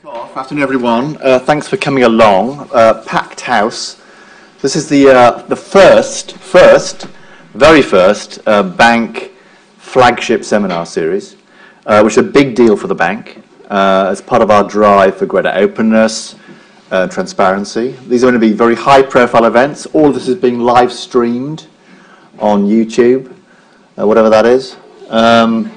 Kick off. Afternoon, everyone. Uh, thanks for coming along. Uh, packed house. This is the uh, the first, first, very first uh, bank flagship seminar series, uh, which is a big deal for the bank uh, as part of our drive for greater openness, transparency. These are going to be very high-profile events. All of this is being live streamed on YouTube, whatever that is. Um,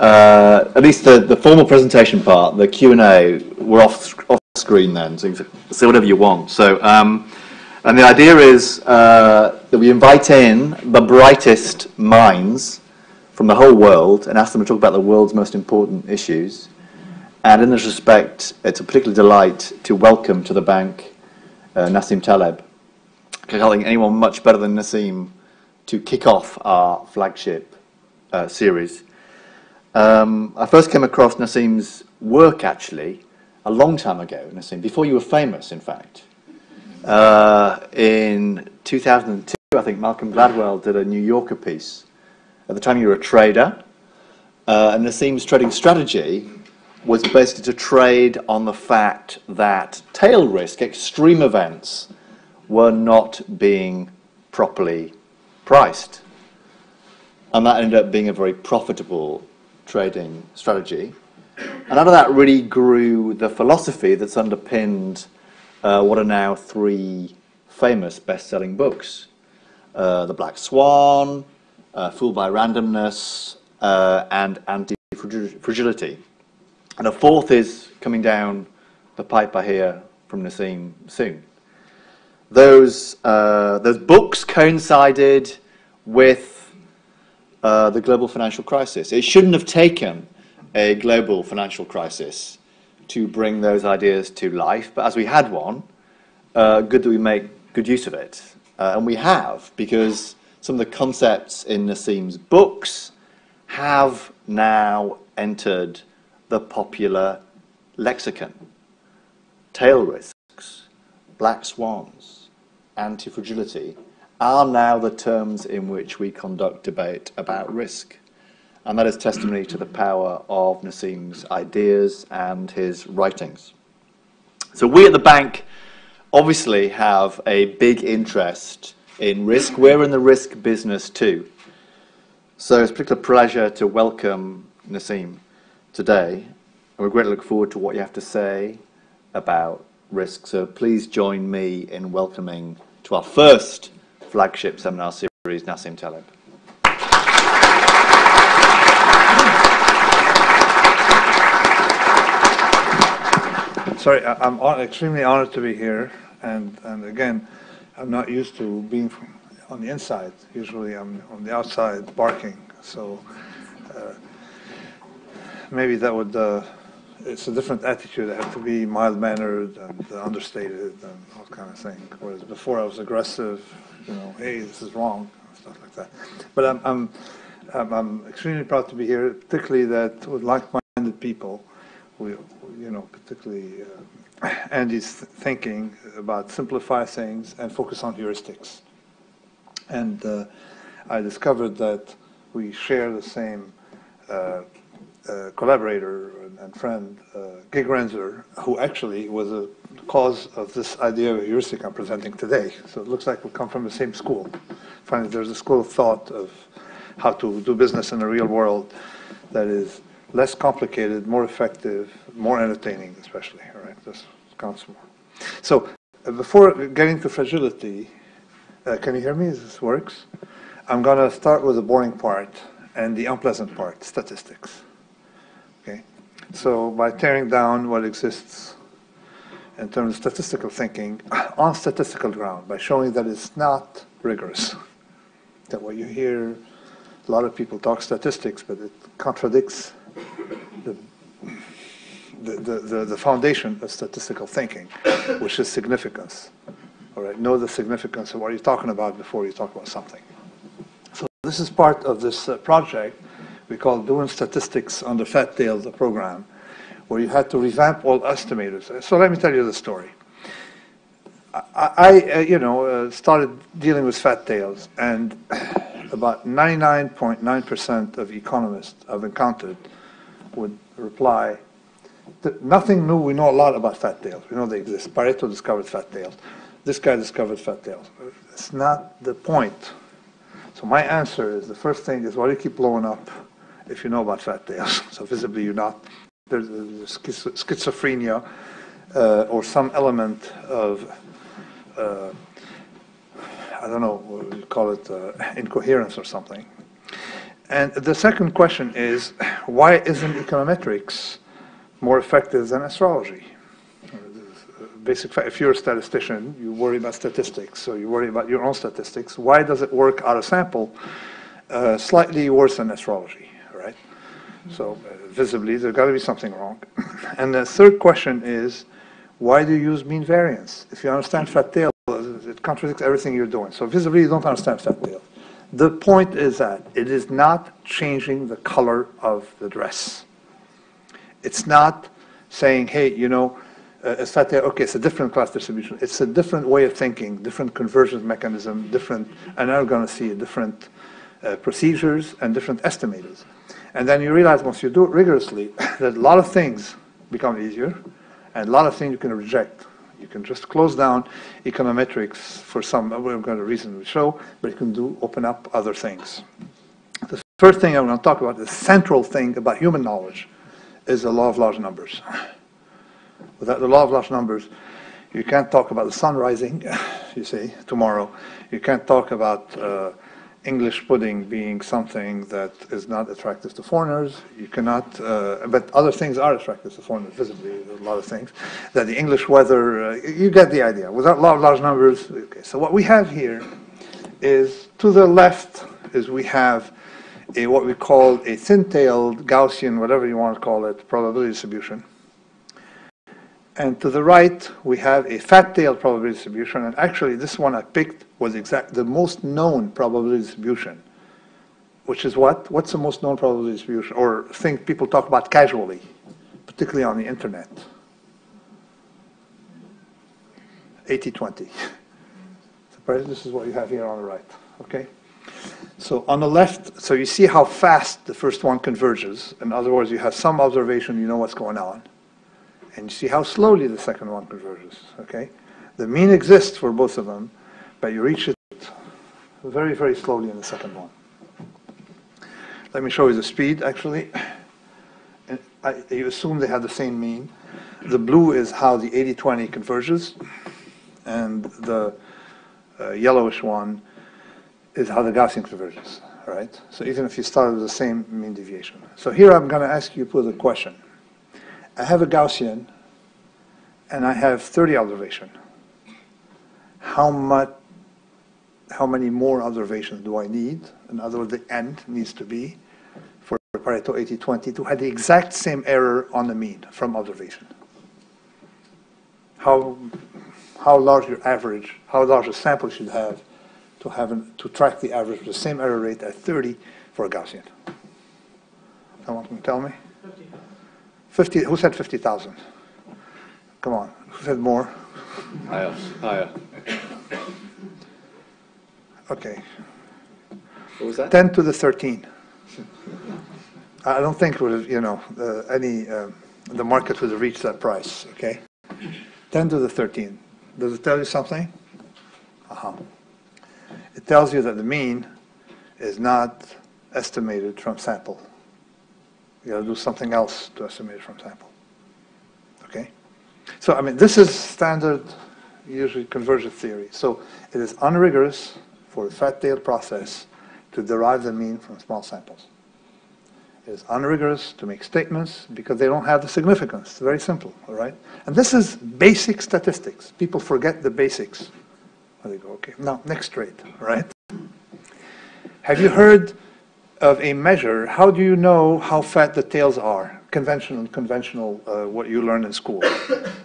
uh, at least the, the formal presentation part, the Q&A, we're off, off screen then, so you can say whatever you want. So, um, and the idea is uh, that we invite in the brightest minds from the whole world and ask them to talk about the world's most important issues. And in this respect, it's a particular delight to welcome to the bank uh, Nassim Taleb. I can't think anyone much better than Nassim to kick off our flagship uh, series. Um, I first came across Nassim's work actually a long time ago, Nassim, before you were famous, in fact. Uh, in 2002, I think Malcolm Gladwell did a New Yorker piece. At the time, you were a trader, uh, and Nassim's trading strategy was basically to trade on the fact that tail risk, extreme events, were not being properly priced. And that ended up being a very profitable trading strategy. And out of that really grew the philosophy that's underpinned uh, what are now three famous best-selling books. Uh, the Black Swan, uh, Fooled by Randomness, uh, and Anti-Fragility. And a fourth is coming down the pipe, I hear, from Nassim soon. Those, uh, those books coincided with uh, the global financial crisis. It shouldn't have taken a global financial crisis to bring those ideas to life, but as we had one, uh, good that we make good use of it. Uh, and we have, because some of the concepts in Nassim's books have now entered the popular lexicon. Tail risks, black swans, anti-fragility, are now the terms in which we conduct debate about risk. And that is testimony to the power of Nassim's ideas and his writings. So we at the bank obviously have a big interest in risk. We're in the risk business too. So it's a particular pleasure to welcome Nassim today. And we're greatly look forward to what you have to say about risk. So please join me in welcoming to our first flagship seminar series, Nassim Taleb. Sorry, I'm extremely honored to be here, and, and again, I'm not used to being on the inside. Usually I'm on the outside barking, so uh, maybe that would, uh, it's a different attitude. I have to be mild-mannered and uh, understated and all kind of thing, whereas before I was aggressive, you know, hey, this is wrong, stuff like that. But I'm, I'm, I'm, I'm extremely proud to be here, particularly that with like-minded people, we, you know, particularly uh, Andy's thinking about simplify things and focus on heuristics. And uh, I discovered that we share the same uh, uh, collaborator and, and friend, uh, Gigerenzer, who actually was a cause of this idea of heuristic I'm presenting today. So it looks like we come from the same school. Finally, there's a school of thought of how to do business in the real world that is less complicated, more effective, more entertaining, especially. All right, this counts more. So uh, before getting to fragility, uh, can you hear me? This works. I'm going to start with the boring part and the unpleasant part, statistics. So by tearing down what exists in terms of statistical thinking on statistical ground, by showing that it's not rigorous, that what you hear, a lot of people talk statistics, but it contradicts the, the, the, the foundation of statistical thinking, which is significance. All right, know the significance of what you're talking about before you talk about something. So this is part of this uh, project we call Doing Statistics on the Fat Tail, of the program, where you had to revamp all estimators. So let me tell you the story. I, I uh, you know, uh, started dealing with fat tails, and about 99.9% of economists I've encountered would reply, nothing new. We know a lot about fat tails. We know they exist. Pareto discovered fat tails. This guy discovered fat tails. It's not the point. So my answer is the first thing is why do you keep blowing up if you know about fat tails? So visibly you're not. There's, there's schizophrenia uh, or some element of uh, I don't know, what you call it, uh, incoherence or something. And the second question is, why isn't econometrics more effective than astrology? Basic fact, if you're a statistician, you worry about statistics, so you worry about your own statistics. Why does it work out of sample uh, slightly worse than astrology, right? So uh, visibly, there's got to be something wrong. And the third question is, why do you use mean variance? If you understand fat tail, it contradicts everything you're doing. So visibly, you don't understand fat tail. The point is that it is not changing the color of the dress. It's not saying, hey, you know, uh, it's fat tail, okay, it's a different class distribution. It's a different way of thinking, different convergence mechanism, different, and now we're going to see different uh, procedures and different estimators. And then you realize once you do it rigorously that a lot of things become easier and a lot of things you can reject. You can just close down econometrics for some, we're going to reason we show, but you can do open up other things. The first thing I'm going to talk about, the central thing about human knowledge, is the law of large numbers. Without the law of large numbers, you can't talk about the sun rising, you see, tomorrow. You can't talk about uh, English pudding being something that is not attractive to foreigners. You cannot, uh, but other things are attractive to foreigners, visibly, a lot of things. That the English weather, uh, you get the idea. Without large numbers, okay. So what we have here is, to the left, is we have a, what we call a thin-tailed Gaussian, whatever you want to call it, probability distribution. And to the right, we have a fat-tailed probability distribution. And actually, this one I picked was exact the most known probability distribution, which is what? What's the most known probability distribution, or thing people talk about casually, particularly on the internet? 80-20. This is what you have here on the right. Okay. So on the left, so you see how fast the first one converges. In other words, you have some observation, you know what's going on. And you see how slowly the second one converges. Okay? The mean exists for both of them, but you reach it very, very slowly in the second one. Let me show you the speed, actually. I, you assume they have the same mean. The blue is how the 80-20 converges, and the uh, yellowish one is how the Gaussian converges, right? So even if you start with the same mean deviation. So here I'm going to ask you put a question. I have a Gaussian, and I have 30 observation. How much how many more observations do I need? In other words, the end needs to be for Pareto 80-20 to have the exact same error on the mean from observation. How, how large your average, how large a sample should have to have an, to track the average with the same error rate at 30 for a Gaussian? Someone can tell me? 50. 50 who said 50,000? Come on, who said more? Higher, higher. Okay. What was that? 10 to the 13. I don't think would you know, uh, any, uh, the market would have reached that price, okay? 10 to the 13. Does it tell you something? Uh-huh. It tells you that the mean is not estimated from sample. You gotta do something else to estimate from sample. Okay? So, I mean, this is standard, usually convergence theory. So it is unrigorous for the fat-tailed process to derive the mean from small samples. It is unrigorous to make statements because they don't have the significance. It's very simple, all right? And this is basic statistics. People forget the basics. They go, okay, now next trait, all right? Have you heard of a measure? How do you know how fat the tails are? Conventional, conventional, uh, what you learn in school.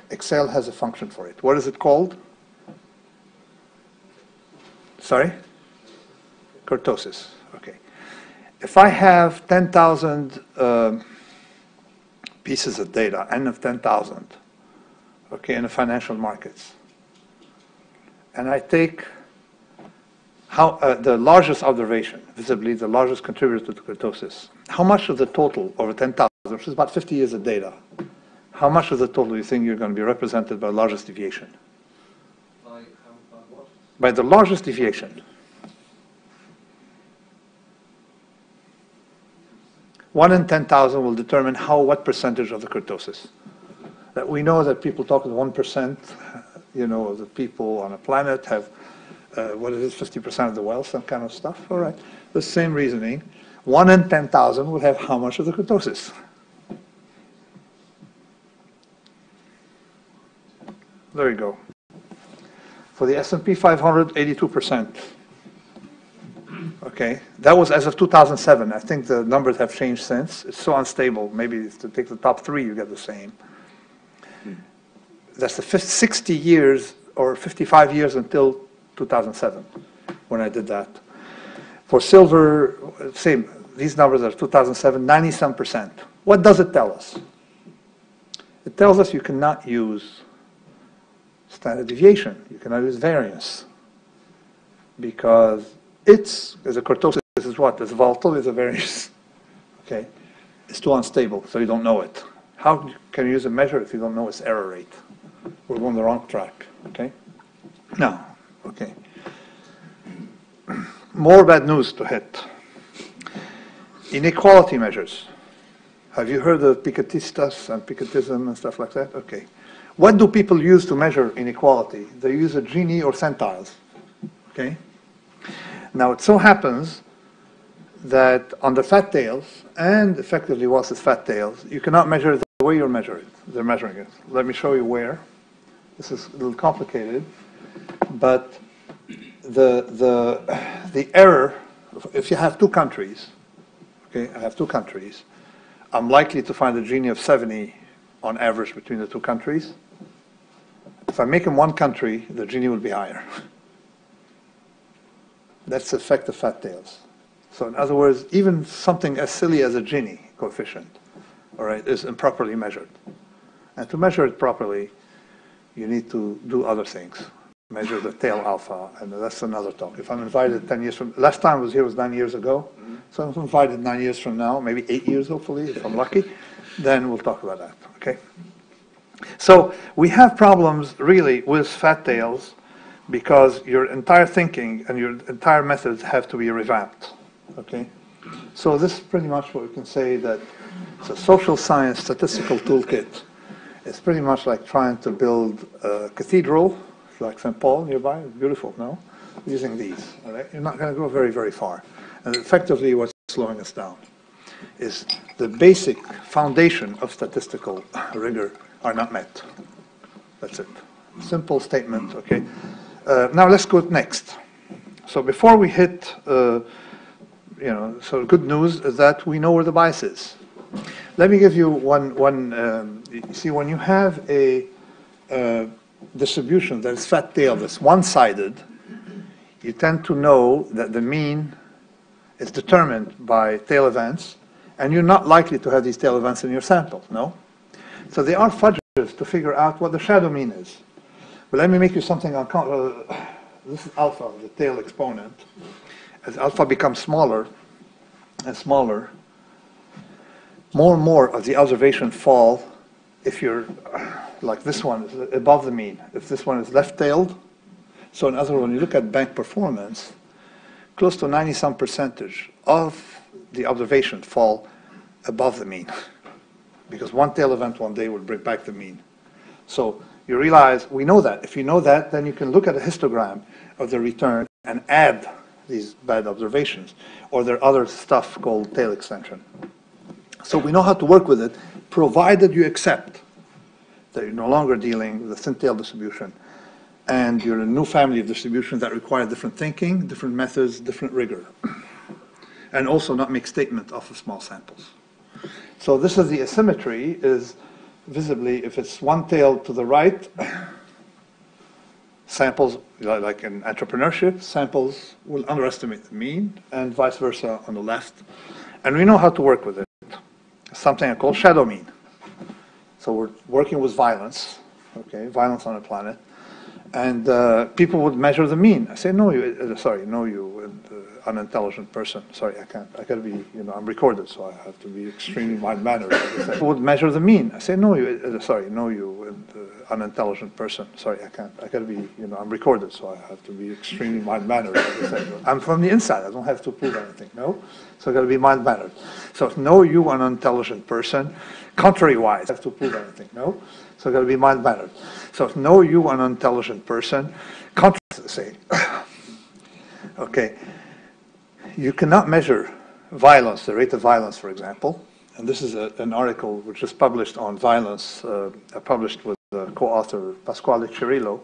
Excel has a function for it. What is it called? Sorry? Kurtosis. Okay. If I have 10,000 uh, pieces of data, n of 10,000, okay, in the financial markets, and I take how, uh, the largest observation, visibly the largest contributor to the kurtosis, how much of the total over 10,000, which is about 50 years of data, how much of the total do you think you're going to be represented by the largest deviation? By, how, by what? By the largest deviation. One in 10,000 will determine how, what percentage of the kurtosis. That we know that people talk about 1%, you know, of the people on a planet have, uh, what is it, 50% of the wealth, some kind of stuff. All right. The same reasoning. One in 10,000 will have how much of the kurtosis? There you go. For the S&P 500, 82%. Okay, that was as of 2007. I think the numbers have changed since. It's so unstable. Maybe to take the top three, you get the same. That's the 50, 60 years or 55 years until 2007 when I did that. For silver, same. These numbers are 2007, 90 some percent. What does it tell us? It tells us you cannot use standard deviation. You cannot use variance because it's, as a kurtosis this is what? It's volatile, it's a variance. Okay? It's too unstable, so you don't know it. How can you use a measure if you don't know its error rate? We're on the wrong track. Okay? Now, okay. More bad news to hit. Inequality measures. Have you heard of Pikettistas and Pikettism and stuff like that? Okay. What do people use to measure inequality? They use a Gini or centiles. Okay? Now, it so happens that on the fat tails, and effectively Wass's fat tails, you cannot measure the way you're measuring it. They're measuring it. Let me show you where. This is a little complicated, but the, the, the error, if you have two countries, okay, I have two countries, I'm likely to find a Gini of 70 on average between the two countries. If I make them one country, the Gini will be higher. That's the effect of fat tails. So in other words, even something as silly as a Gini coefficient, all right, is improperly measured. And to measure it properly, you need to do other things. Measure the tail alpha, and that's another talk. If I'm invited 10 years from, last time I was here was nine years ago, mm-hmm. so I'm invited nine years from now, maybe eight years hopefully, if I'm lucky, then we'll talk about that, okay? So we have problems really with fat tails because your entire thinking and your entire methods have to be revamped. Okay? So this is pretty much what we can say that it's a social science statistical toolkit. It's pretty much like trying to build a cathedral, like St. Paul nearby, beautiful, no? Using these. All right? You're not going to go very, very far. And effectively what's slowing us down is the basic foundation of statistical rigor are not met. That's it. Simple statement, okay? Uh, now let's go next. So before we hit, uh, you know, so good news is that we know where the bias is. Let me give you one, one um, you see, when you have a uh, distribution that is fat tail, that's one-sided, you tend to know that the mean is determined by tail events, and you're not likely to have these tail events in your sample, no? So they are fudges to figure out what the shadow mean is. But let me make you something uncomfortable. Uh, this is alpha, the tail exponent. As alpha becomes smaller and smaller, more and more of the observation fall if you're like this one is above the mean. If this one is left-tailed, so in other words, when you look at bank performance, close to 90 some percentage of the observations fall above the mean. Because one tail event one day will bring back the mean. So you realize we know that. If you know that, then you can look at a histogram of the return and add these bad observations. Or there are other stuff called tail extension. So we know how to work with it, provided you accept that you're no longer dealing with a thin tail distribution and you're a new family of distributions that require different thinking, different methods, different rigor. And also not make statement off of small samples. So this is the asymmetry is visibly, if it's one tail to the right, samples, like in entrepreneurship, samples will underestimate the mean, and vice versa on the left. And we know how to work with it. Something I call shadow mean. So we're working with violence, okay, violence on the planet. And uh, people would measure the mean. I say, no, you, uh, sorry, no, you uh, unintelligent person. Sorry, I can't. I gotta be, you know, I'm recorded, so I have to be extremely mild-mannered. people would measure the mean. I say, no, you, uh, sorry, no, you uh, unintelligent person. Sorry, I can't. I gotta be, you know, I'm recorded, so I have to be extremely mild-mannered. I'm from the inside. I don't have to prove anything. No, so I gotta be mild-mannered. So no, you unintelligent person. Contrary-wise, have to prove anything. No, so I gotta be mild-mannered. So no, you an intelligent person. Contrary, to the say. okay. You cannot measure violence, the rate of violence, for example. And this is a, an article which was published on violence, uh, published with the co-author Pasquale Cirillo.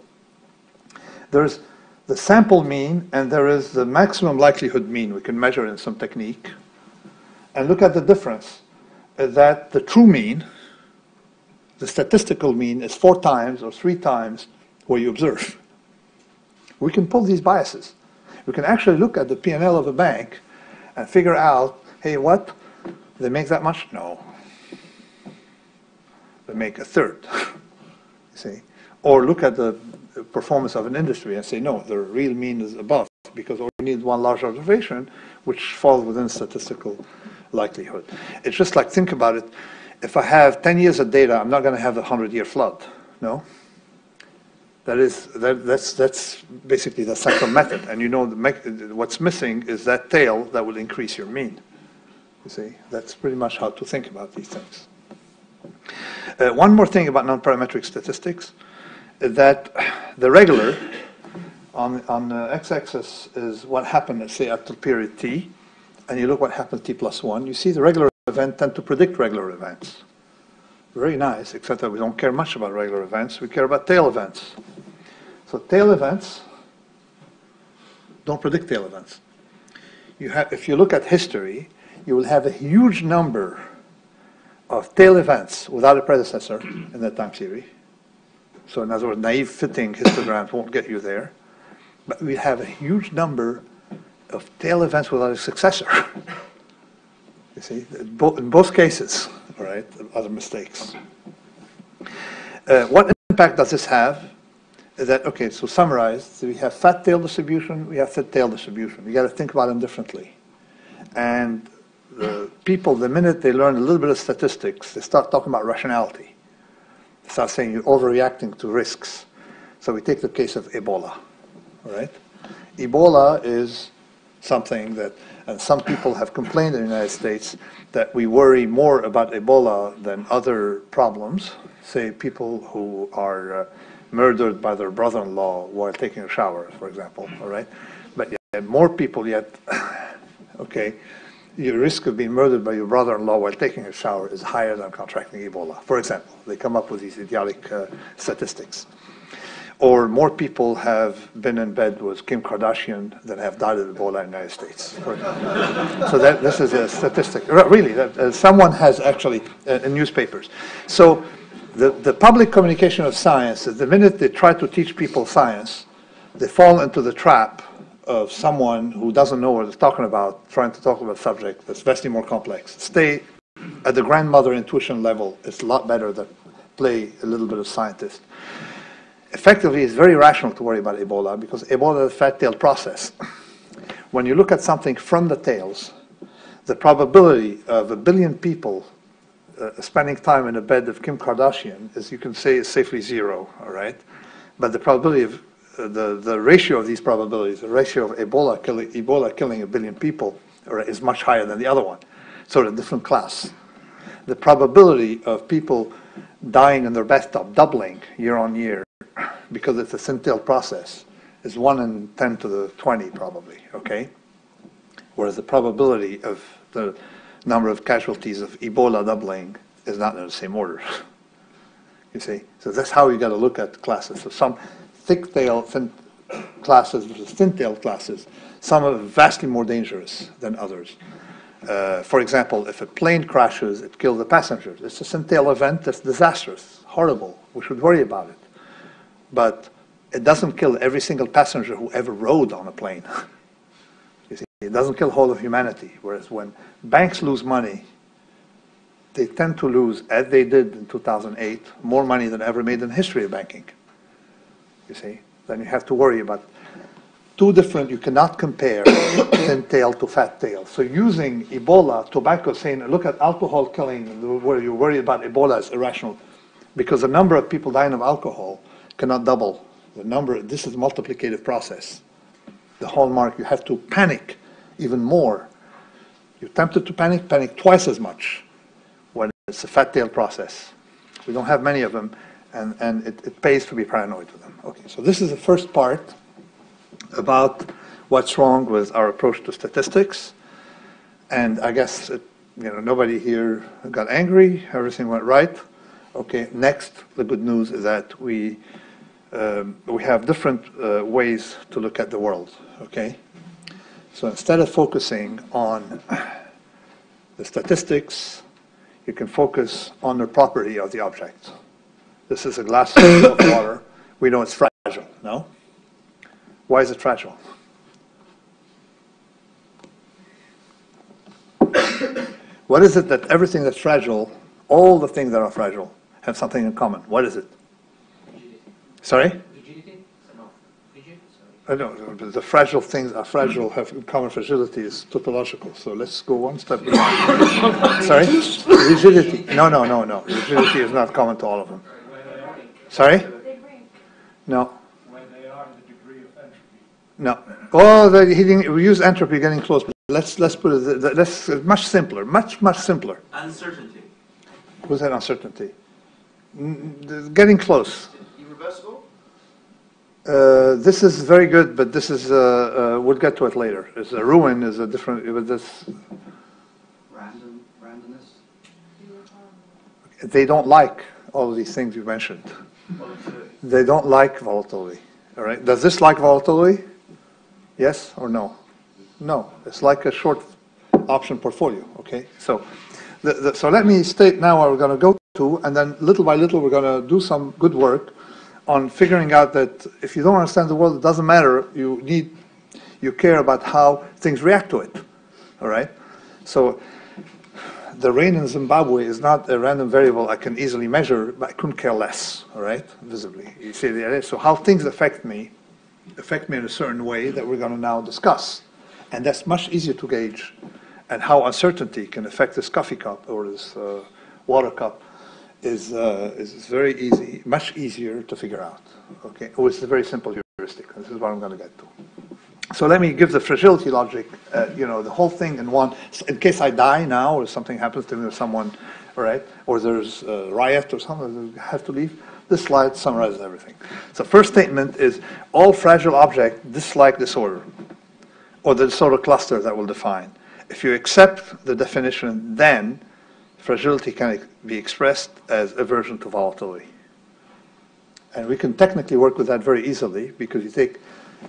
There's the sample mean and there is the maximum likelihood mean we can measure in some technique. And look at the difference. That the true mean, the statistical mean, is four times or three times what you observe. We can pull these biases. We can actually look at the P&L of a bank and figure out, hey, what? They make that much? No. They make a third, you see. Or look at the performance of an industry and say, no, the real mean is above because all you need one large observation which falls within statistical likelihood. It's just like, think about it. If I have 10 years of data, I'm not going to have a 100-year flood, no? That is, that, that's, that's basically the central method. And you know what's missing is that tail that will increase your mean. You see, that's pretty much how to think about these things. Uh, one more thing about non-parametric statistics is that the regular on, on the x-axis is what happened, let's say, at the period t, and you look what happens t plus 1, you see the regular event tend to predict regular events very nice, except that we don't care much about regular events. We care about tail events. So tail events don't predict tail events. You have, if you look at history, you will have a huge number of tail events without a predecessor in that time series. So in other words, naive fitting histograms won't get you there. But we have a huge number of tail events without a successor. you see, in both cases all right, other mistakes. Uh, what impact does this have? Is that, okay, so summarized, so we have fat tail distribution, we have fit tail distribution. We got to think about them differently. And the people, the minute they learn a little bit of statistics, they start talking about rationality. They start saying you're overreacting to risks. So we take the case of Ebola, all right? Ebola is something that, and some people have complained in the United States that we worry more about Ebola than other problems, say people who are uh, murdered by their brother-in-law while taking a shower, for example, all right? But more people yet, okay, your risk of being murdered by your brother-in-law while taking a shower is higher than contracting Ebola, for example. They come up with these idiotic uh, statistics or more people have been in bed with Kim Kardashian than have died of Ebola in the United States. so that, this is a statistic. Really, that, uh, someone has actually uh, in newspapers. So the, the public communication of science, the minute they try to teach people science, they fall into the trap of someone who doesn't know what they're talking about, trying to talk about a subject that's vastly more complex. Stay at the grandmother intuition level. It's a lot better than play a little bit of scientist effectively it's very rational to worry about Ebola because Ebola is a fat-tailed process. When you look at something from the tails, the probability of a billion people uh, spending time in a bed of Kim Kardashian, as you can say, is safely zero, all right? But the probability of, uh, the, the ratio of these probabilities, the ratio of Ebola, kill, Ebola killing a billion people right, is much higher than the other one. So a different class. The probability of people dying in their bathtub doubling year on year because it's a scintille process, is 1 in 10 to the 20 probably, okay? Whereas the probability of the number of casualties of Ebola doubling is not in the same order. you see? So that's how you got to look at classes. So some thick-tail classes versus thin-tail classes, some are vastly more dangerous than others. Uh, for example, if a plane crashes, it kills the passengers. It's a scintille event that's disastrous, horrible. We should worry about it but it doesn't kill every single passenger who ever rode on a plane. you see, it doesn't kill whole of humanity. Whereas when banks lose money, they tend to lose, as they did in 2008, more money than ever made in the history of banking. You see, then you have to worry about two different, you cannot compare thin tail to fat tail. So using Ebola, tobacco, saying, look at alcohol killing, where you're worried about Ebola is irrational. Because the number of people dying of alcohol cannot double. The number, this is a multiplicative process. The hallmark, you have to panic even more. You're tempted to panic, panic twice as much when it's a fat tail process. We don't have many of them, and, and it, it pays to be paranoid with them. Okay, so this is the first part about what's wrong with our approach to statistics. And I guess, it, you know, nobody here got angry, everything went right. Okay, next, the good news is that we, um, we have different uh, ways to look at the world, okay? So instead of focusing on the statistics, you can focus on the property of the object. This is a glass of water. We know it's fragile, no? Why is it fragile? what is it that everything that's fragile, all the things that are fragile, have something in common? What is it? Sorry? Rigidity? So uh, no. Rigid? I know, the fragile things are fragile, have common fragility is tautological. So let's go one step. Sorry? Rigidity. No, no, no, no. Rigidity is not common to all of them. Sorry? No. when they are the degree of entropy. No. Oh, the, he didn't, we use entropy getting close, but let's, let's put it, that's much simpler, much, much simpler. Uncertainty. What's that uncertainty? Getting close. Uh, this is very good, but this is, uh, uh, we'll get to it later. It's a ruin is a different, it was this, Random, randomness? they don't like all of these things you mentioned. They don't like volatility, all right? Does this like volatility? Yes or no? No, it's like a short option portfolio, okay? So, the, the, so let me state now where we're gonna go to, and then little by little, we're gonna do some good work on figuring out that if you don't understand the world, it doesn't matter, you need, you care about how things react to it, all right? So, the rain in Zimbabwe is not a random variable I can easily measure, but I couldn't care less, all right, visibly. You see the idea? So how things affect me, affect me in a certain way that we're going to now discuss. And that's much easier to gauge. And how uncertainty can affect this coffee cup or this uh, water cup is, uh, is very easy, much easier to figure out. Okay, oh, it's a very simple heuristic. This is what I'm going to get to. So let me give the fragility logic, uh, you know, the whole thing in one, in case I die now or something happens to me or someone, all right, or there's a riot or something, I have to leave. This slide summarizes everything. So first statement is all fragile objects dislike disorder, or the disorder cluster that will define. If you accept the definition, then fragility can be expressed as aversion to volatility. And we can technically work with that very easily because you take,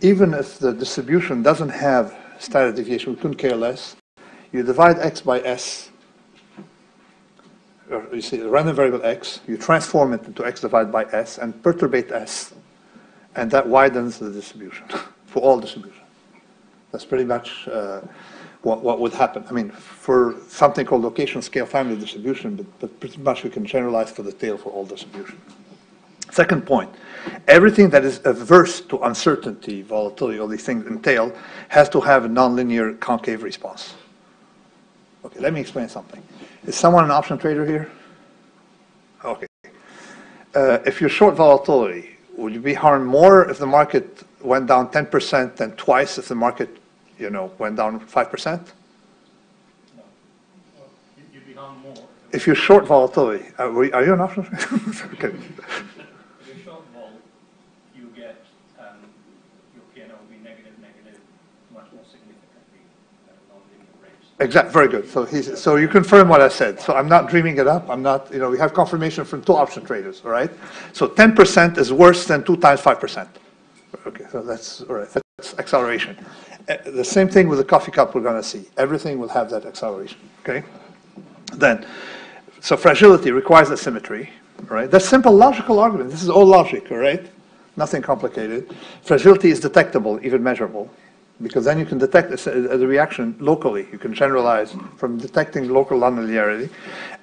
even if the distribution doesn't have standard deviation, we couldn't care less. You divide x by s, or you see a random variable x, you transform it into x divided by s and perturbate s, and that widens the distribution for all distribution. That's pretty much uh, what, what would happen. I mean, for something called location scale family distribution, but, but pretty much we can generalize for the tail for all distribution. Second point, everything that is averse to uncertainty, volatility, all these things entail, has to have a nonlinear concave response. Okay, let me explain something. Is someone an option trader here? Okay. Uh, if you're short volatility, would you be harmed more if the market went down 10% than twice if the market, you know, went down 5%? Well, you- You'd be harmed more. If you're short volatility, are, we, are you an option okay. If you're short vol, you get, um, your P&L will be negative, negative, much more significantly at a non-linear rate. Exactly, very good. So he's, so you confirm what I said. So I'm not dreaming it up. I'm not, you know, we have confirmation from two option traders, all right? So 10% is worse than two times 5%. Okay, so that's, all right, that's acceleration. Uh, The same thing with the coffee cup we're gonna see. Everything will have that acceleration, okay? Then, so fragility requires asymmetry, right? That's simple logical argument. This is all logic, all right? Nothing complicated. Fragility is detectable, even measurable, because then you can detect a, a reaction locally. You can generalize from detecting local nonlinearity,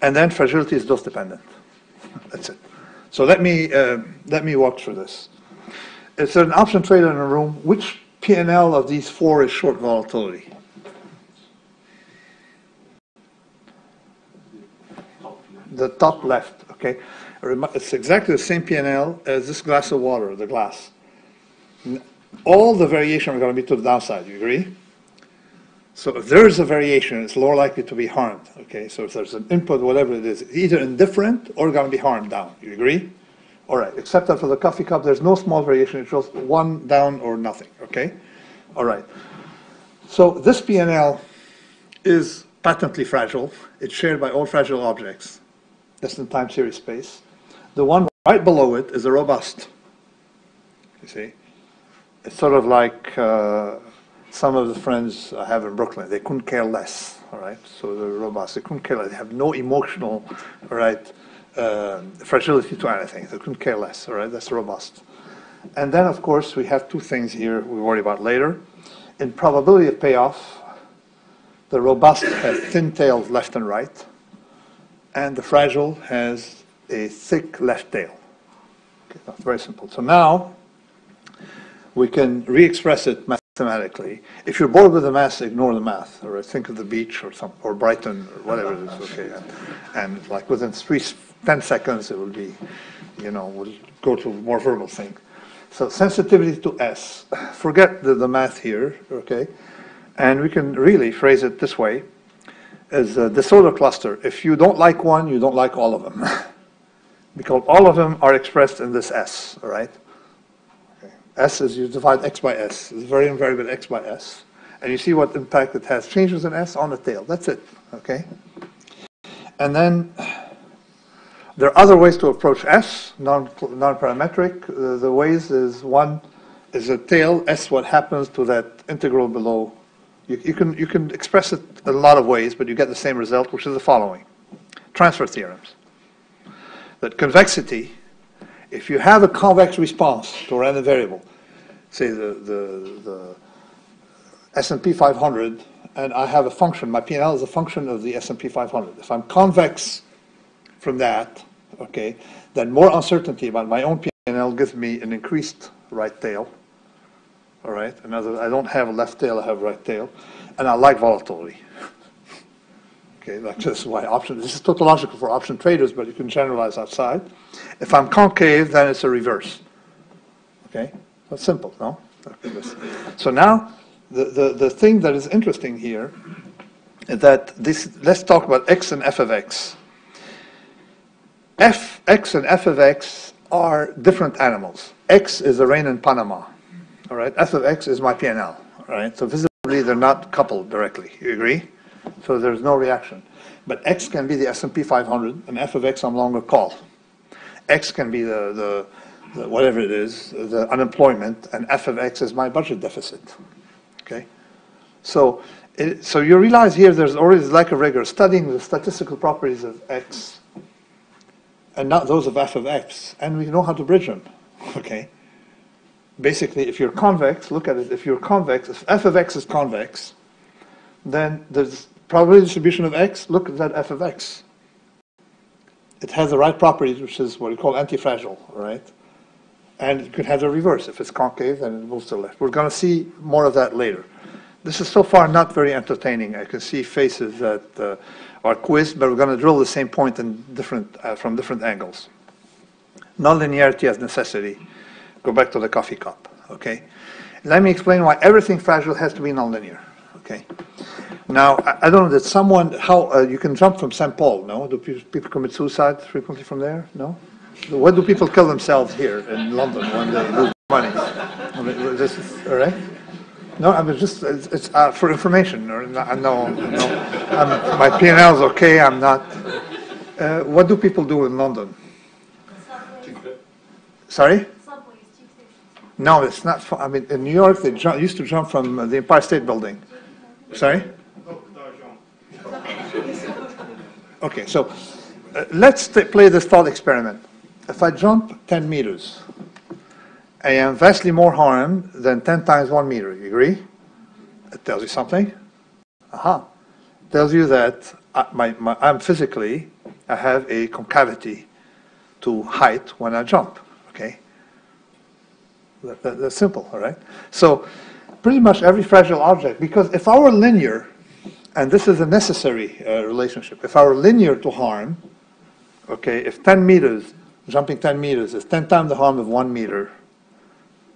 and then fragility is dose dependent. That's it. So let me uh, let me walk through this. Is there an option trader in the room? Which P and L of these four is short volatility? The top left, okay? It's exactly the same P and L as this glass of water, the glass. All the variation are gonna be to the downside, you agree? So if there is a variation, it's more likely to be harmed, okay? So if there's an input, whatever it is, either indifferent or gonna be harmed down, you agree? All right, except that for the coffee cup, there's no small variation, it's just one down or nothing, okay? All right. So this PNL is patently fragile. It's shared by all fragile objects, just in time series space. The one right below it is a robust. You see? It's sort of like uh, some of the friends I have in Brooklyn. They couldn't care less, all right? So they're robust. They couldn't care less. They have no emotional, all right, uh, fragility to anything. They couldn't care less, all right? That's robust. And then, of course, we have two things here we worry about later. In probability of payoff, the robust has thin tails left and right, and the fragile has a thick left tail. Okay, that's very simple. So now, we can re-express it mathematically. If you're bored with the math, ignore the math, or think of the beach or some, or Brighton, or whatever it is, okay? And, and like within three, 10 seconds, it will be, you know, we'll go to a more verbal thing. So sensitivity to S, forget the, the math here, okay? And we can really phrase it this way, as a disorder cluster. If you don't like one, you don't like all of them. because all of them are expressed in this S, all right? S is you divide x by s. It's very invariable x by s. And you see what impact it has. Changes in s on the tail. That's it. Okay? And then there are other ways to approach s, non, non-parametric. Uh, the ways is one is a tail, s what happens to that integral below. You, you, can, you can express it a lot of ways, but you get the same result, which is the following. Transfer theorems. That convexity if you have a convex response to a random variable, say the, the, the S&P 500, and I have a function, my P&L is a function of the S&P 500. If I'm convex from that, okay, then more uncertainty about my own P&L gives me an increased right tail. All right, in other I don't have a left tail, I have a right tail, and I like volatility. Okay, that's why option, this is tautological for option traders, but you can generalize outside. If I'm concave, then it's a reverse. Okay, that's simple, no? So now, the, the, the thing that is interesting here is that this, let's talk about x and f of x. f, x and f of x are different animals. x is the rain in Panama, all right? f of x is my PNL, all right? So visibly, they're not coupled directly, you agree? So there's no reaction. But x can be the S&P 500, and f of x I'm longer call. X can be the, the, the whatever it is, the unemployment, and f of x is my budget deficit. Okay? So, it, so you realize here there's always like a rigor studying the statistical properties of x and not those of f of x, and we know how to bridge them. Okay? Basically, if you're convex, look at it. If you're convex, if f of x is convex, then the probability distribution of x, look at that f of x. It has the right properties, which is what we call antifragile, right? And it can have the reverse. If it's concave, then it moves to the left. We're going to see more of that later. This is so far not very entertaining. I can see faces that uh, are quizzed, but we're going to drill the same point in different, uh, from different angles. Nonlinearity as necessity. Go back to the coffee cup, okay? Let me explain why everything fragile has to be nonlinear, okay? Now, I, I don't know, that someone, how, uh, you can jump from St. Paul, no? Do pe- people commit suicide frequently from there? No? What do people kill themselves here in London when they lose money? I mean, this is, all right? No, I mean, just, it's, it's uh, for information, or, no, no, no. I'm- My P and L is okay, I'm not, uh, what do people do in London? Sorry? Subways, tube stations. No, it's not, I mean, in New York, they jump, used to jump from uh, the Empire State Building. Sorry? Okay, so uh, let's play this thought experiment. If I jump 10 meters, I am vastly more harmed than 10 times 1 meter. You agree? It tells you something. Aha. Tells you that I, my, my, I'm physically, I have a concavity to height when I jump. Okay? That, that- that's simple, all right? So pretty much every fragile object, because if our linear, and this is a necessary uh, relationship, if our linear to harm, okay, if 10 meters, jumping 10 meters is 10 times the harm of one meter,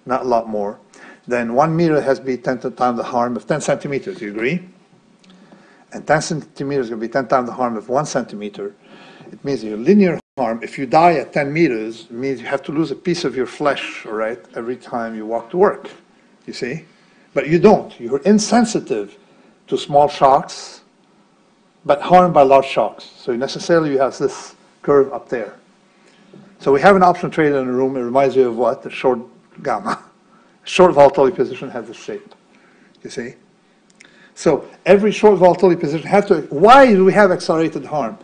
not a lot more, then one meter has to be 10 times the harm of 10 centimeters, you agree? And 10 centimeters is going to be 10 times the harm of one centimeter. It means your linear harm, if you die at 10 meters, means you have to lose a piece of your flesh, all right, every time you walk to work, you see? But you don't. You're insensitive to small shocks, but harmed by large shocks. So necessarily you have this curve up there. So we have an option trader in the room. It reminds you of what? The short gamma. Short volatility position has this shape. You see? So every short volatility position has to. Why do we have accelerated harm?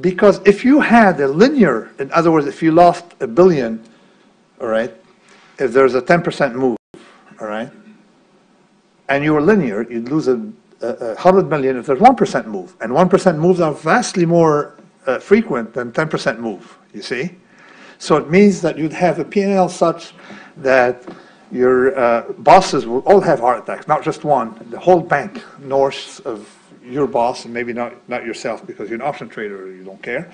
Because if you had a linear, in other words, if you lost a billion, all right, if there's a 10% move, all right, and you were linear, you'd lose a, a, a 100 million if there's 1% move. And 1% moves are vastly more uh, frequent than 10% move, you see? So it means that you'd have a P&L such that your uh, bosses will all have heart attacks, not just one. The whole bank north of your boss, and maybe not, not yourself because you're an option trader, you don't care,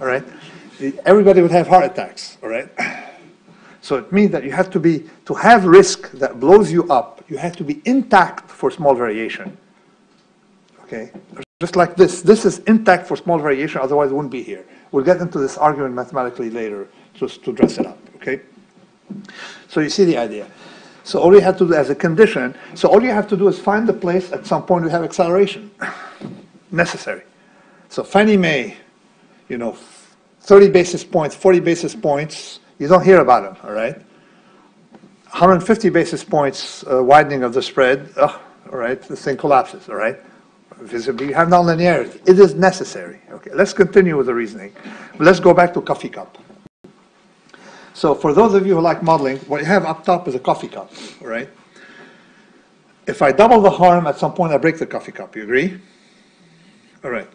all right? Everybody would have heart attacks, all right? So it means that you have to be, to have risk that blows you up, you have to be intact for small variation. Okay? Just like this. This is intact for small variation, otherwise it wouldn't be here. We'll get into this argument mathematically later just to dress it up. Okay? So you see the idea. So all you have to do as a condition, so all you have to do is find the place at some point you have acceleration. Necessary. So Fannie Mae, you know, 30 basis points, 40 basis points, you don't hear about them, all right? 150 basis points uh, widening of the spread, ugh, all right, the thing collapses, all right? Visibly, you have nonlinearity. It is necessary. Okay, let's continue with the reasoning. Let's go back to coffee cup. So for those of you who like modeling, what you have up top is a coffee cup, all right? If I double the harm, at some point I break the coffee cup. You agree? All right.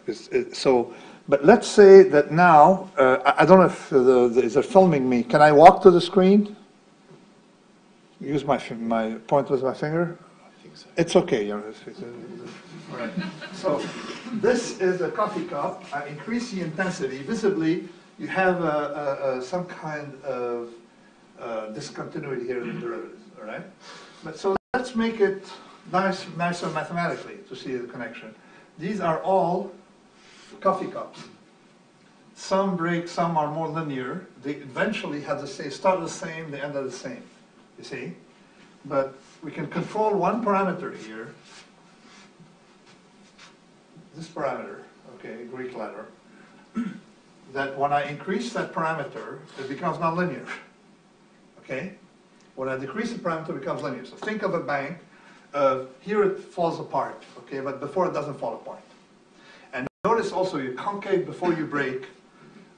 So, but let's say that now, uh, I I don't know if the, the- is it filming me? Can I walk to the screen? Use my, my point with my finger? It's okay. you know, it's- it's- it's- all right. So this is a coffee cup. I increase the intensity. Visibly, you have a, a, a, some kind of uh, discontinuity here in the derivatives. All right. But so let's make it nice, nicer mathematically to see the connection. These are all coffee cups. Some break, some are more linear. They eventually have the same, start the same, they end at the same. You see? But we can control one parameter here. This parameter, okay, Greek letter. That when I increase that parameter, it becomes nonlinear. Okay? When I decrease the parameter, it becomes linear. So think of a bank. Uh, here it falls apart, okay, but before it doesn't fall apart. Notice also you concave before you break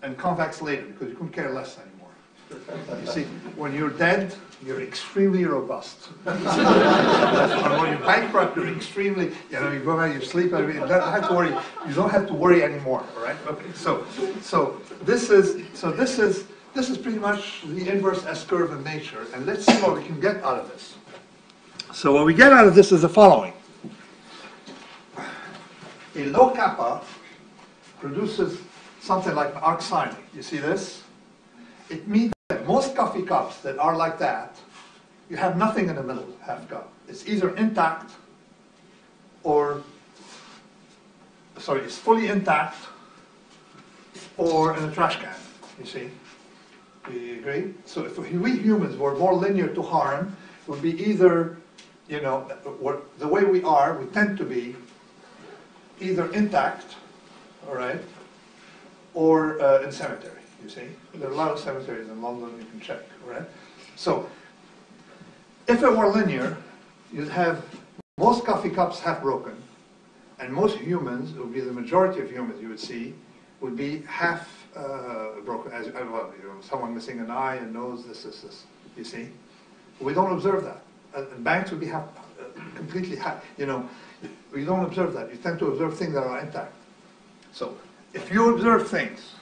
and convex later because you couldn't care less anymore. You see, when you're dead, you're extremely robust. and when you're bankrupt, you're extremely, you know, you go back, you sleep, you don't have to worry, you don't have to worry anymore, all right? Okay, so, so this is, so this is, this is pretty much the inverse S curve in nature, and let's see what we can get out of this. So what we get out of this is the following. A low kappa produces something like an arc sine. You see this? It means that most coffee cups that are like that, you have nothing in the middle half cup. It's either intact or, sorry, it's fully intact or in a trash can, you see? Do you agree? So if we humans were more linear to harm, it would be either, you know, the way we are, we tend to be either intact, all right, or uh, in cemetery, you see? There are a lot of cemeteries in London, you can check, all right? So, if it were linear, you'd have, most coffee cups half broken, and most humans, it would be the majority of humans you would see, would be half uh, broken, as, well, you know, someone missing an eye, a nose, this, this, this, you see? We don't observe that. And and banks would be half, uh, completely half, you know, we don't observe that. You tend to observe things that are intact. So if you observe things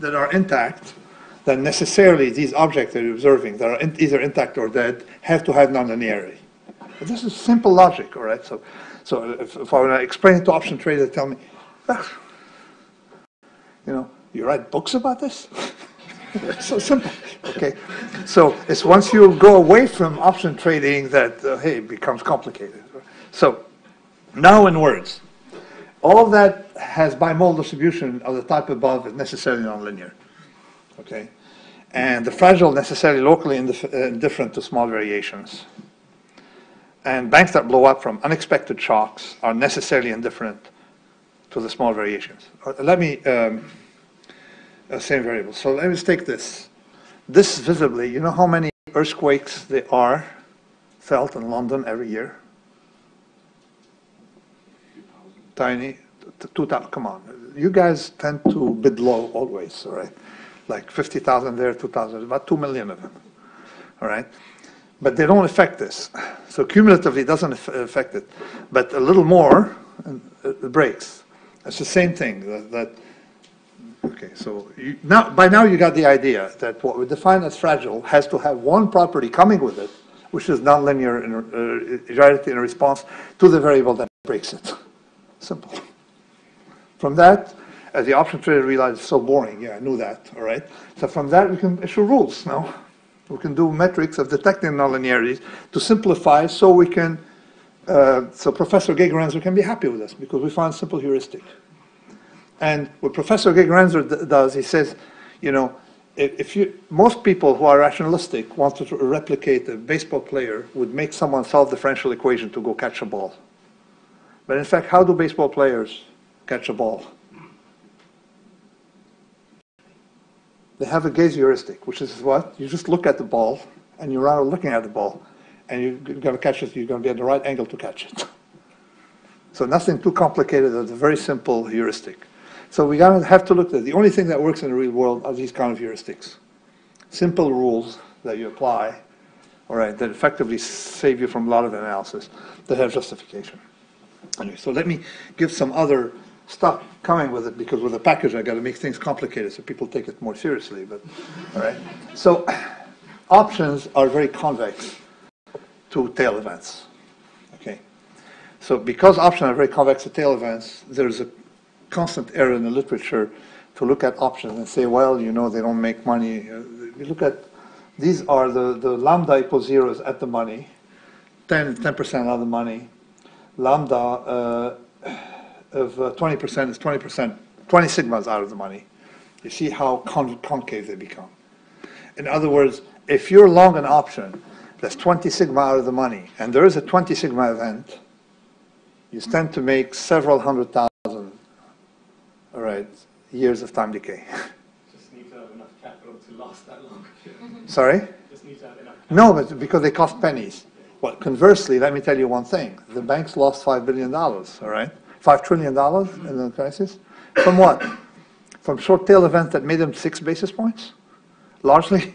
that are intact, then necessarily these objects that you're observing that are in- either intact or dead have to have nonlinearity. This is simple logic, all right? So, so if, if I want to explain it to option traders, tell me, "Ah, you know, you write books about this? So simple, okay? So it's once you go away from option trading that, uh, hey, it becomes complicated. So now in words, all that has bimodal distribution of the type above is necessarily nonlinear, okay? And the fragile necessarily locally indif- uh, indifferent to small variations. And banks that blow up from unexpected shocks are necessarily indifferent to the small variations. Uh, Let me, um, uh, same variable. So let me take this. This visibly, you know how many earthquakes there are felt in London every year? Tiny, two thousand, come on. You guys tend to bid low always, right? Like 50,000 there, 2,000, about 2 million of them, all right? But they don't affect this. So cumulatively, it doesn't affect it. But a little more, it breaks. It's the same thing, that- that Okay, so you, now, by now you got the idea that what we define as fragile has to have one property coming with it, which is nonlinear in, uh, in response to the variable that breaks it. Simple. From that, as the option trader realized it's so boring, yeah, I knew that, all right? So from that, we can issue rules now. We can do metrics of detecting nonlinearities to simplify so we can, uh, so Professor Gigerenzer can be happy with us because we found simple heuristic. And what Professor Gigerenzer d- does, he says, you know, if, if you, most people who are rationalistic want to replicate a baseball player would make someone solve the differential equation to go catch a ball. But in fact, how do baseball players catch a ball? They have a gaze heuristic, which is what? You just look at the ball, and you're rather looking at the ball, and you're going to catch it, you're going to be at the right angle to catch it. So nothing too complicated, it's a very simple heuristic. So we gotta have to look at, it. the only thing that works in the real world are these kind of heuristics. Simple rules that you apply, all right, that effectively save you from a lot of analysis, that have justification. Anyway, so let me give some other stuff coming with it, because with the package, I gotta make things complicated so people take it more seriously, but, all right. So, options are very convex to tail events, okay? So because options are very convex to tail events, there's a constant error in the literature to look at options and say, well, you know, they don't make money. You look at, these are the, the lambda equals zero is at the money, 10, 10% out of the money. Lambda uh, of uh, 20% is 20%, 20 sigmas out of the money. You see how con- concave they become. In other words, if you're long an option that's 20 sigma out of the money, and there is a 20 sigma event, you stand to make several hundred thousand, all right, years of time decay. Just need to have enough capital to last that long. Sorry? Just need to have enough. No, but because they cost pennies. Well, conversely, let me tell you one thing. The banks lost $5 billion, all right? $5 trillion in the crisis. From what? From short tail events that made them six basis points? Largely?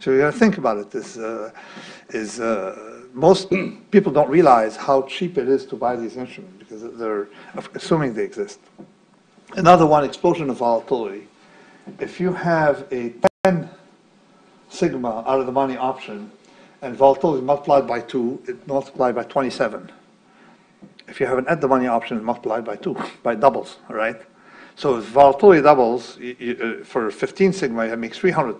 So you gotta think about it. This uh, is, uh, most people don't realize how cheap it is to buy these instruments because they're assuming they exist. Another one, explosion of volatility. If you have a 10 sigma out of the money option, and volatility multiplied by two, it multiplied by 27. If you have an at the money option, it's multiplied by two, by doubles, all right? So if volatility doubles, you, you, uh, for 15 sigma, it makes 300.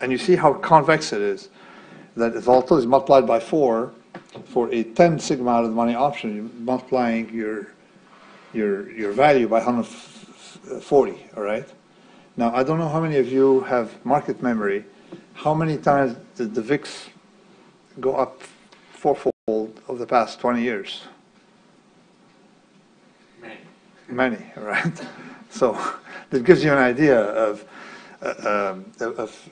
And you see how convex it is, that if volatility is multiplied by four, for a 10 sigma out of the money option, you're multiplying your, your, your value by 140, all right? Now, I don't know how many of you have market memory. How many times did the VIX go up fourfold over the past 20 years? Many. Many, right? So that gives you an idea of, uh, um, of,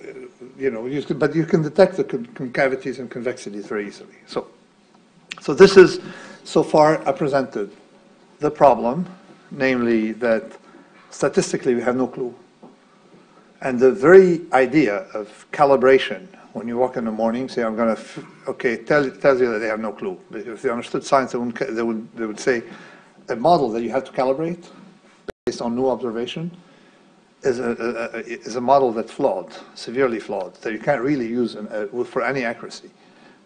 you know, you but you can detect the concavities and convexities very easily. So, so this is, so far I presented the problem, namely that statistically we have no clue. And the very idea of calibration, when you walk in the morning, say, I'm going to, okay, tell, tells you that they have no clue. Because if they understood science, they, wouldn't, ca- they, would, they would say a model that you have to calibrate based on new observation is a, a- a- is a model that's flawed, severely flawed, that you can't really use in, uh, for any accuracy.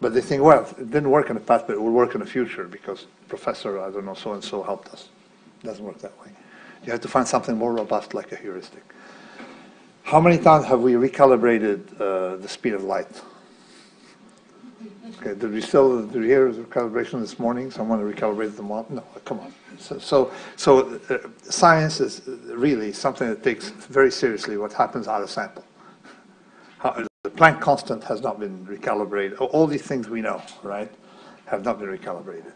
But they think, well, it didn't work in the past, but it will work in the future because Professor, I don't know, so-and-so helped us. It Doesn't work that way. You have to find something more robust like a heuristic. How many times have we recalibrated uh, the speed of light? Okay, did we still, did we hear the calibration this morning? Someone recalibrated the model? No, come on. So, so, so uh, science is really something that takes very seriously what happens out of sample. How, the Planck constant has not been recalibrated. All these things we know, right, have not been recalibrated.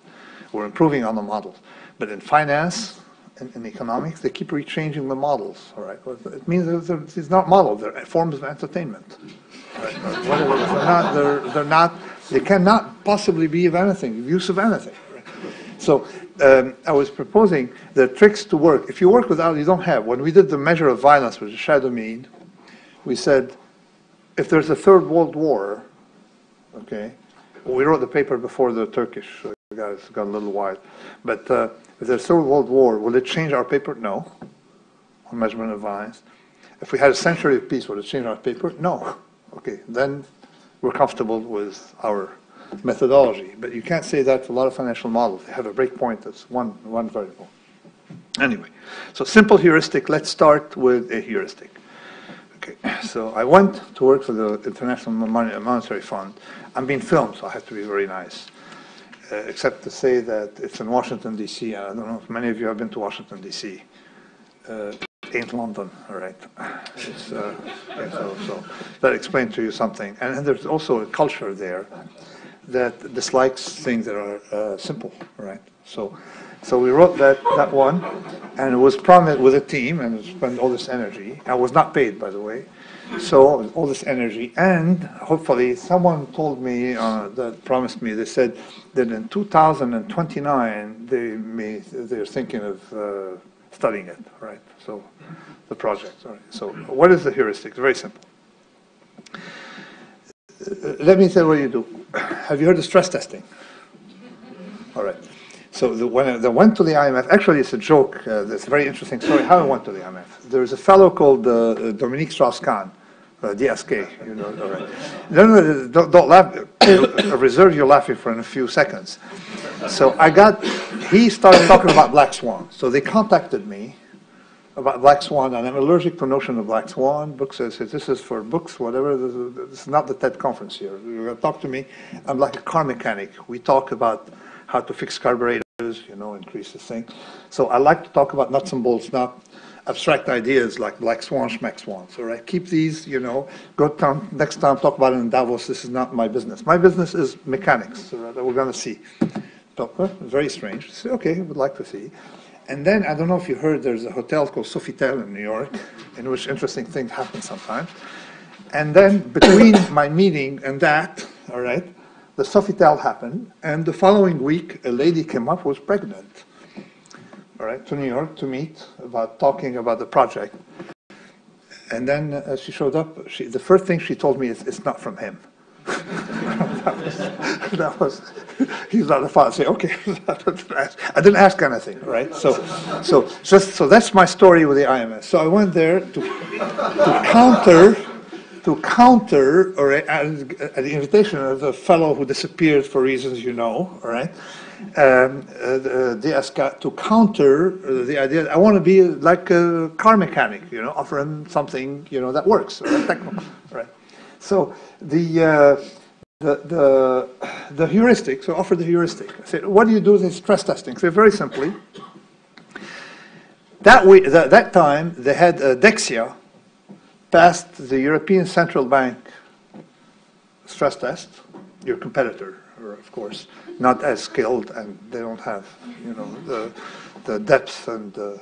We're improving on the models. But in finance, in, in economics, they keep rechanging the models, all right? It means it's not models, they're forms of entertainment. They're not, they're, they're not, they cannot possibly be of anything, use of anything. right? So um, I was proposing the tricks to work. If you work without, you don't have. When we did the measure of violence with the shadow mean, we said, if there's a third world war, okay, we wrote the paper before the Turkish uh, guys got a little wild, but uh, if there's a third world war, will it change our paper? No, on measurement of violence. If we had a century of peace, would it change our paper? No. Okay, then we're comfortable with our methodology. But you can't say that for a lot of financial models. They have a breakpoint that's one, one variable. Anyway, so simple heuristic. Let's start with a heuristic. Okay, so I went to work for the International Monetary Fund. I'm being filmed, so I have to be very nice. Uh, except to say that it's in Washington, D.C. I don't know if many of you have been to Washington, D.C. Uh, ain't London, all right? Uh, so, so that explains to you something. And, and there's also a culture there that dislikes things that are uh, simple, right? So, so we wrote that, that one, and it was promised with a team, and spent all this energy. I was not paid, by the way. So all this energy, and hopefully someone told me uh, that promised me. They said that in 2029 they may they're thinking of uh, studying it, right? So the project. So what is the heuristic? Very simple. Uh, Let me tell what you do. Have you heard of stress testing? All right. So the, when I went to the IMF, actually it's a joke. Uh, it's a very interesting story how I went to the IMF. There's a fellow called uh, Dominique Strauss-Kahn, uh, DSK, you know, all right. No, no, no, don't, don't laugh. Reserve your laughing for in a few seconds. So I got, he started talking about black swan. So they contacted me about black swan, and I'm allergic to the notion of black swan. Book says this is for books, whatever. This is, this is not the TED conference here. You're going to talk to me. I'm like a car mechanic. We talk about how to fix carburetors, you know, increase the thing. So I like to talk about nuts and bolts, not abstract ideas like black swan, schmack swans. All right, keep these, you know. Go down next time, talk about it in Davos. This is not my business. My business is mechanics. All right, that we're going to see. Uh, very strange. So, okay, would like to see. And then I don't know if you heard, there's a hotel called Sofitel in New York, in which interesting things happen sometimes. And then between my meeting and that, all right, the Sofitel happened, and the following week, a lady came up was pregnant, all right, to New York to meet about talking about the project. And then uh, she showed up. She, the first thing she told me is, "It's not from him." that, was, that was he's not the father. I say, okay, I didn't ask anything, right? So, so just so that's my story with the IMF. So I went there to, to counter to counter, or the invitation of the fellow who disappeared for reasons you know, all right, um, uh, DSK to counter uh, the idea. I want to be like a car mechanic, you know, offer him something, you know, that works, right, right. So the uh, the, the, the heuristic, so offer the heuristic. I said, what do you do with stress testing? So very simply, that, we, that, that time they had uh, Dexia passed the European Central Bank stress test, your competitor, of course, not as skilled and they don't have, you know, the, the depth and uh,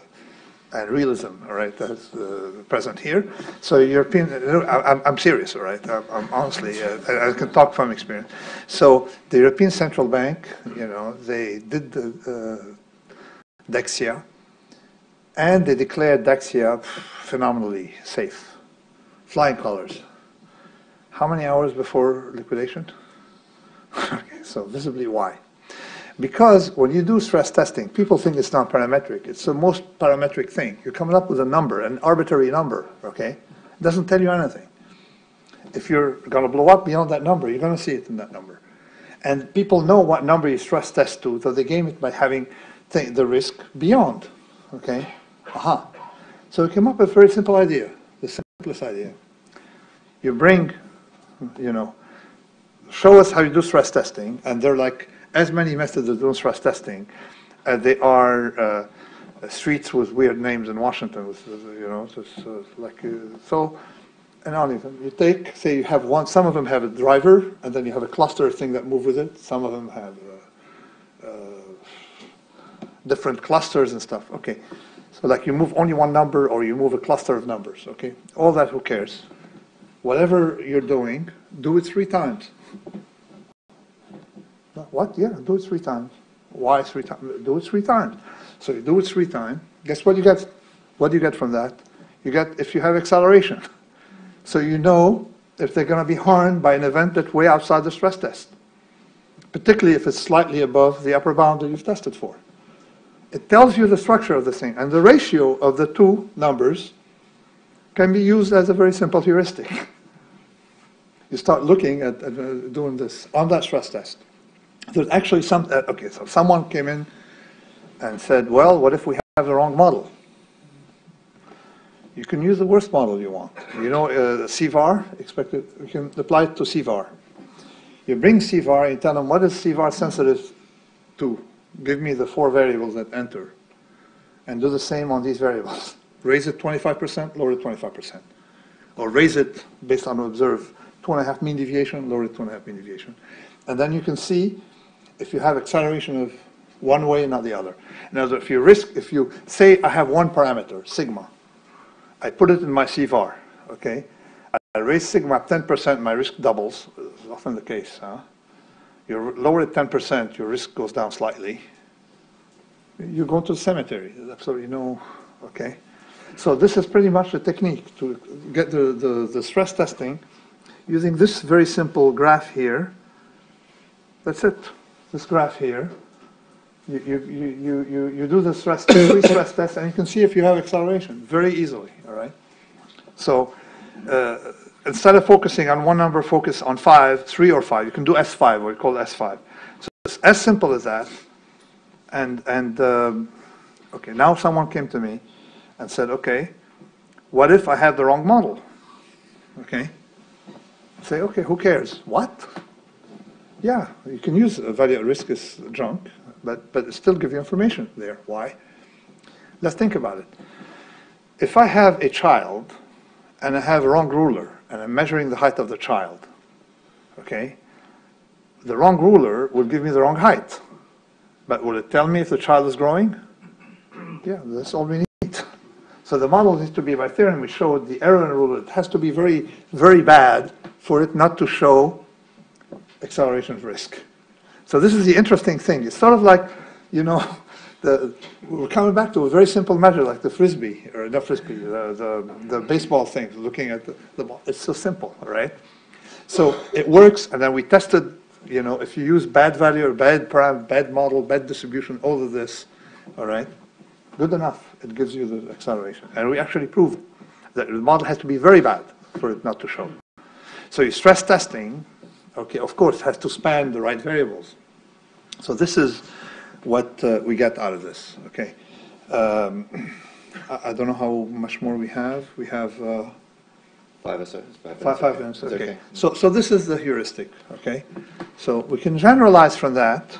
and realism, all right, that's uh, present here. So European, I'm, I'm serious, all right, I'm, I'm honestly, uh, I, I can talk from experience. So the European Central Bank, you know, they did the uh, Dexia, and they declared Dexia phenomenally safe, flying colors. How many hours before liquidation? okay, so visibly why? Because when you do stress testing, people think it's not parametric. It's the most parametric thing. You're coming up with a number, an arbitrary number, okay? It doesn't tell you anything. If you're going to blow up beyond that number, you're going to see it in that number. And people know what number you stress test to, so they game it by having th- the risk beyond, okay? Aha. So we came up with a very simple idea, simplest idea. You bring, you know, show us how you do stress testing, and there are like as many methods of doing stress testing as there are uh, streets with weird names in Washington, uh, you know, uh, like uh, so. And all of them, you take, say, you have one. Some of them have a driver, and then you have a cluster thing that move with it. Some of them have uh, uh, different clusters and stuff. Okay, so like you move only one number, or you move a cluster of numbers. Okay, all that. Who cares? Whatever you're doing, do it three times. What? Yeah, do it three times. Why three times? Do it three times. So you do it three times. Guess what you get? What do you get from that? You get if you have acceleration. So you know if they're going to be harmed by an event that's way outside the stress test, particularly if it's slightly above the upper bound that you've tested for. It tells you the structure of the thing, and the ratio of the two numbers can be used as a very simple heuristic. You start looking at, at uh, doing this on that stress test. There's actually some, uh, okay, so someone came in and said, well, what if we have the wrong model? You can use the worst model you want. You know, uh, CVAR, expected, you can apply it to CVAR. You bring CVAR and you tell them, what is CVAR sensitive to? Give me the four variables that enter. And do the same on these variables. Raise it 25%, lower it 25%. Or raise it based on observe two and a half mean deviation, lower it two and a half mean deviation. And then you can see if you have acceleration of one way, and not the other. In other words, if you risk, if you say I have one parameter, sigma, I put it in my CVAR, okay? I raise sigma 10%, my risk doubles, it's often the case, huh? You lower it 10%, your risk goes down slightly. You go to the cemetery, absolutely no, okay? So this is pretty much the technique to get the, the, the stress testing using this very simple graph here. That's it, this graph here. You, you, you, you, you, you do the stress, three stress test, and you can see if you have acceleration very easily, all right? So uh, instead of focusing on one number, focus on five, three or five. You can do S5, what we call S5. So it's as simple as that. And, and um, okay, now someone came to me and said, okay, what if I have the wrong model? Okay, say, okay, who cares? What? Yeah, you can use a value at risk as junk, but, but it still give you information there. Why? Let's think about it. If I have a child and I have a wrong ruler and I'm measuring the height of the child, okay, the wrong ruler will give me the wrong height. But will it tell me if the child is growing? Yeah, that's all we need. So the model needs to be, by theorem, we showed the error in ruler. It has to be very, very bad for it not to show acceleration of risk. So this is the interesting thing. It's sort of like, you know, the, we're coming back to a very simple measure like the frisbee, or not frisbee, the, the, the baseball thing, looking at the, the ball. It's so simple, right? So it works, and then we tested, you know, if you use bad value or bad param, bad model, bad distribution, all of this, all right, good enough. It gives you the acceleration. And we actually proved that the model has to be very bad for it not to show. So your stress testing, okay, of course, has to span the right variables. So this is what uh, we get out of this, okay? Um, I, I don't know how much more we have. We have uh, Five or so. Five, five, five minutes, okay. So, so this is the heuristic, okay? So we can generalize from that.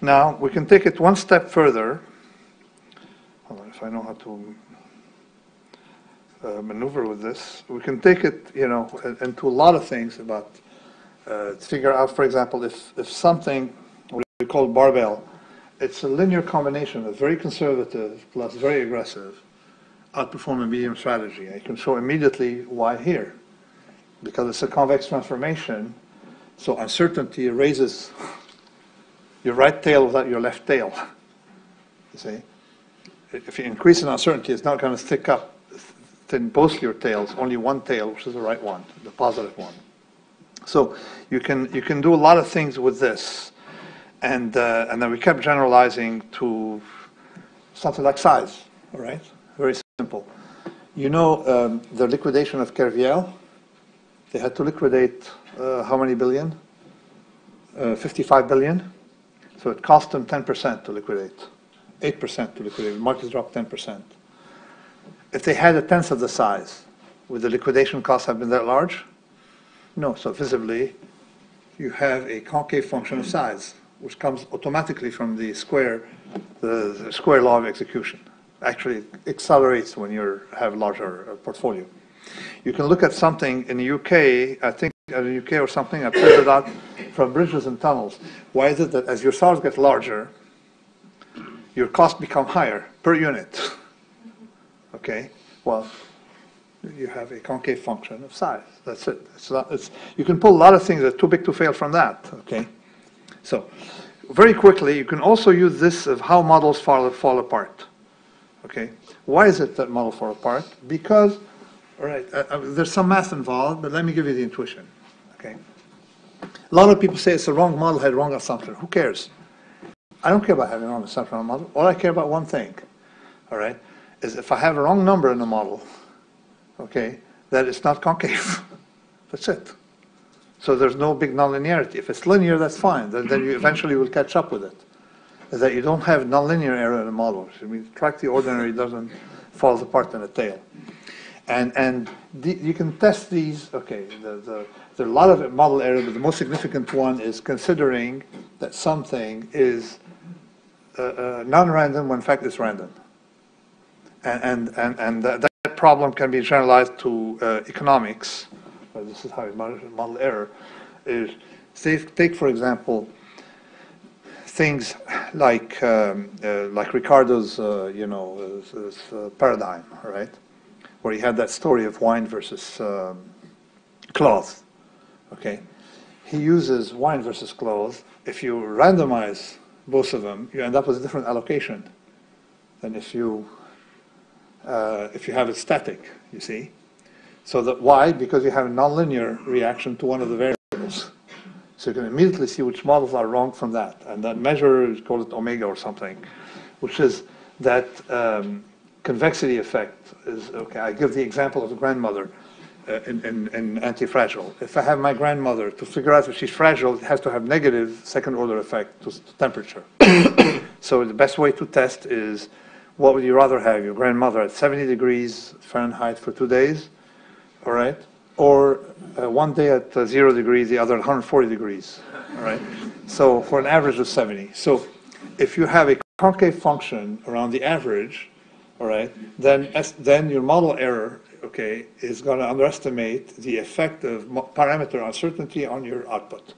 Now, we can take it one step further. Hold on, if I know how to uh, maneuver with this, we can take it, you know, into a lot of things about, uh, figure out, for example, if, if something, we call barbell, it's a linear combination of very conservative plus very aggressive, outperform a medium strategy. I can show immediately why here. Because it's a convex transformation, so uncertainty raises your right tail without your left tail. You see? If you increase in uncertainty, it's not going to stick up in both your tails, only one tail, which is the right one, the positive one. So you can, you can do a lot of things with this. And, uh, and then we kept generalizing to something like size, all right? Very simple. You know um, the liquidation of Kerviel? They had to liquidate uh, how many billion? Uh, 55 billion. So it cost them 10% to liquidate, 8% to liquidate. The market dropped 10%. If they had a tenth of the size, would the liquidation costs have been that large? No. So visibly, you have a concave function of size, which comes automatically from the square, the, the square law of execution. Actually, accelerates when you have larger uh, portfolio. You can look at something in the UK, I think in the UK or something, I pulled it out from bridges and tunnels. Why is it that as your size gets larger, your costs become higher per unit? Okay, well, you have a concave function of size. That's it. It's not, it's, you can pull a lot of things that are too big to fail from that. Okay, so very quickly, you can also use this of how models fall, fall apart. Okay, why is it that models fall apart? Because, all right, uh, uh, there's some math involved, but let me give you the intuition. Okay, a lot of people say it's the wrong model had wrong assumption. Who cares? I don't care about having wrong assumption on a model. All I care about one thing. All right, is if I have a wrong number in the model, okay, that it's not concave. That's it. So there's no big nonlinearity. If it's linear, that's fine. Then, then you eventually will catch up with it. Is that you don't have nonlinear error in the model. I mean, track the ordinary doesn't falls apart in a tail. And and the, you can test these. Okay, the, the, there are a lot of model error, but the most significant one is considering that something is uh, uh, non-random when in fact it's random. And and and, and that, that problem can be generalized to uh, economics. Uh, this is how you model, error is. Take for example things like um, uh, like Ricardo's uh, you know his, his, uh, paradigm, right? Where he had that story of wine versus um, cloth. Okay, he uses wine versus cloth. If you randomize both of them, you end up with a different allocation than if you uh, if you have it static. You see. So that why? Because you have a nonlinear reaction to one of the variables. So you can immediately see which models are wrong from that. And that measure is called it omega or something, which is that um, convexity effect is, okay, I give the example of the grandmother uh, in, in, in anti-fragile. If I have my grandmother, to figure out if she's fragile, it has to have negative second order effect to, to temperature. so the best way to test is what would you rather have, your grandmother at 70 degrees Fahrenheit for two days, all right? Or uh, one day at uh, zero degrees, the other at 140 degrees, all right? So for an average of 70. So if you have a concave function around the average, all right, then, then your model error, okay, is going to underestimate the effect of parameter uncertainty on your output.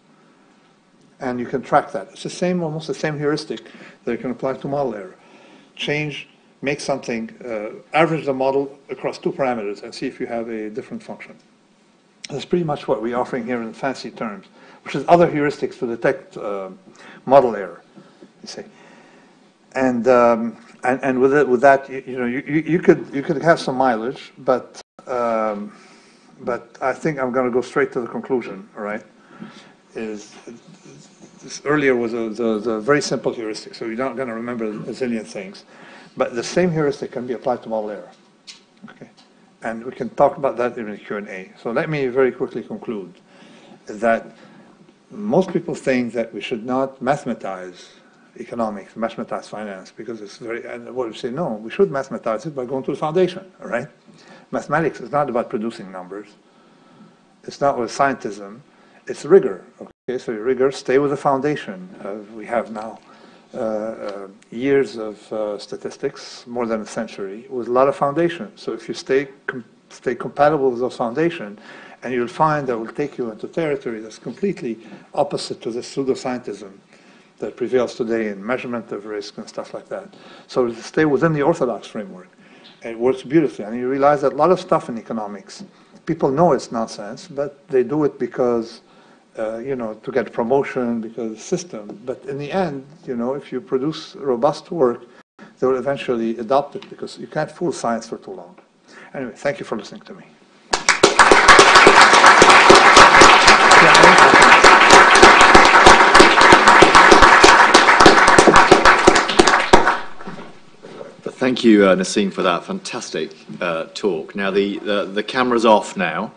And you can track that. It's the same, almost the same heuristic that you can apply to model error. Change, make something, uh, average the model across two parameters and see if you have a different function. That's pretty much what we're offering here in fancy terms, which is other heuristics to detect uh, model error, you see. And, um, and, and with, it, with that, you, you know, you, you, could, you could have some mileage, but, um, but I think I'm going to go straight to the conclusion, all right? Is this earlier was a, the, the very simple heuristic, so you're not going to remember a zillion things. But the same heuristic can be applied to model error. Okay and we can talk about that in the Q&A. So let me very quickly conclude that most people think that we should not mathematize economics, mathematize finance, because it's very, and what we say, no, we should mathematize it by going to the foundation, right? Mathematics is not about producing numbers. It's not with scientism. It's rigor, okay? So rigor, stay with the foundation uh, we have now. Uh, uh, years of uh, statistics, more than a century, with a lot of foundation. So if you stay com- stay compatible with those foundation, and you'll find that will take you into territory that's completely opposite to the pseudoscientism that prevails today in measurement of risk and stuff like that. So stay within the orthodox framework. It works beautifully. And you realize that a lot of stuff in economics, people know it's nonsense, but they do it because uh, you know, to get promotion because of the system. But in the end, you know, if you produce robust work, they will eventually adopt it because you can't fool science for too long. Anyway, thank you for listening to me. Thank you, uh, Nassim, for that fantastic uh, talk. Now, the, the, the camera's off now.